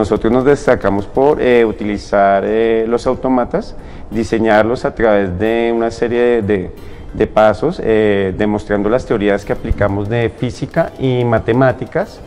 nosotros nos destacamos por eh, utilizar eh, los autómatas, diseñarlos a través de una serie de, pasos, demostrando las teorías que aplicamos de física y matemáticas,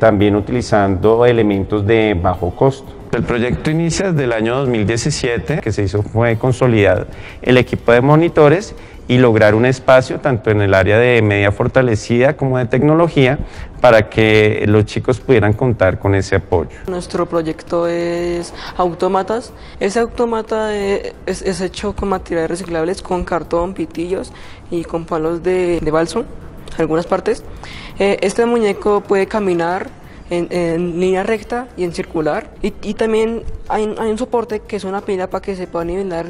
también utilizando elementos de bajo costo. El proyecto inicia desde el año 2017, que se hizo fue consolidar el equipo de monitores y lograr un espacio tanto en el área de media fortalecida como de tecnología para que los chicos pudieran contar con ese apoyo. Nuestro proyecto es autómatas. Ese autómata es, hecho con materiales reciclables, con cartón, pitillos y con palos de, de algunas partes. Eh, este muñeco puede caminar, en, línea recta y en circular. Y, también hay, un soporte que es una pila para que se pueda nivelar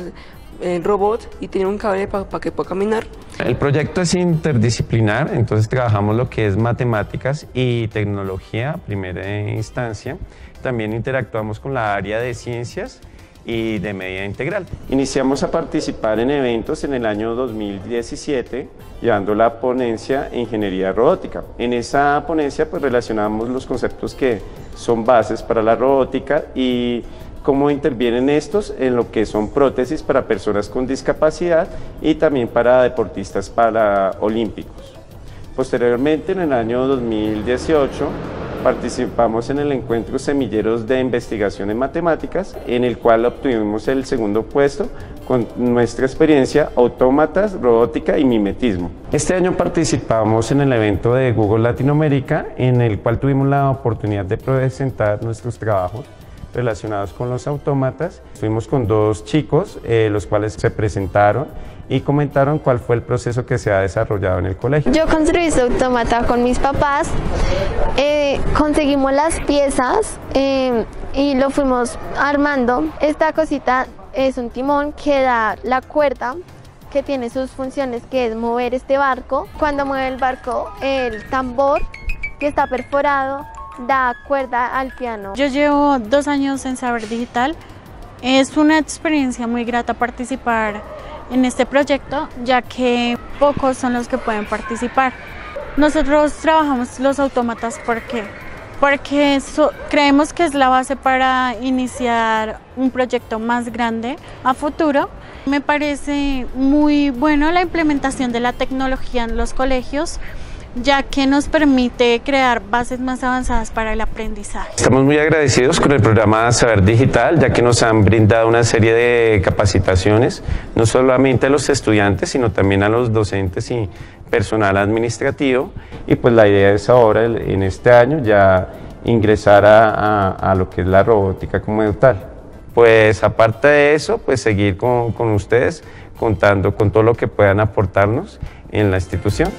el robot y tiene un cable para que pueda caminar. El proyecto es interdisciplinar, entonces trabajamos lo que es matemáticas y tecnología a primera instancia. También interactuamos con la área de ciencias y de medida integral. Iniciamos a participar en eventos en el año 2017 llevando la ponencia Ingeniería Robótica. En esa ponencia pues relacionamos los conceptos que son bases para la robótica y cómo intervienen estos en lo que son prótesis para personas con discapacidad y también para deportistas olímpicos. Posteriormente, en el año 2018, participamos en el encuentro Semilleros de Investigación en Matemáticas, en el cual obtuvimos el segundo puesto con nuestra experiencia autómatas, robótica y mimetismo. Este año participamos en el evento de Google Latinoamérica, en el cual tuvimos la oportunidad de presentar nuestros trabajos relacionados con los autómatas. Fuimos con dos chicos, eh, los cuales se presentaron y comentaron cuál fue el proceso que se ha desarrollado en el colegio. Yo construí este autómata con mis papás, eh, conseguimos las piezas eh, y lo fuimos armando. Esta cosita es un timón que da la cuerda que tiene sus funciones que es mover este barco. Cuando mueve el barco, el tambor que está perforado da cuerda al piano. Yo llevo dos años en Saber Digital. Es una experiencia muy grata participar en este proyecto, ya que pocos son los que pueden participar. Nosotros trabajamos los autómatas porque porque creemos que es la base para iniciar un proyecto más grande a futuro. Me parece muy bueno la implementación de la tecnología en los colegios ya que nos permite crear bases más avanzadas para el aprendizaje. Estamos muy agradecidos con el programa Saber Digital, ya que nos han brindado una serie de capacitaciones, no solamente a los estudiantes, sino también a los docentes y personal administrativo. Y pues la idea es ahora, en este año, ya ingresar a, lo que es la robótica como tal. Pues aparte de eso, pues seguir con, con ustedes contando con todo lo que puedan aportarnos en la institución.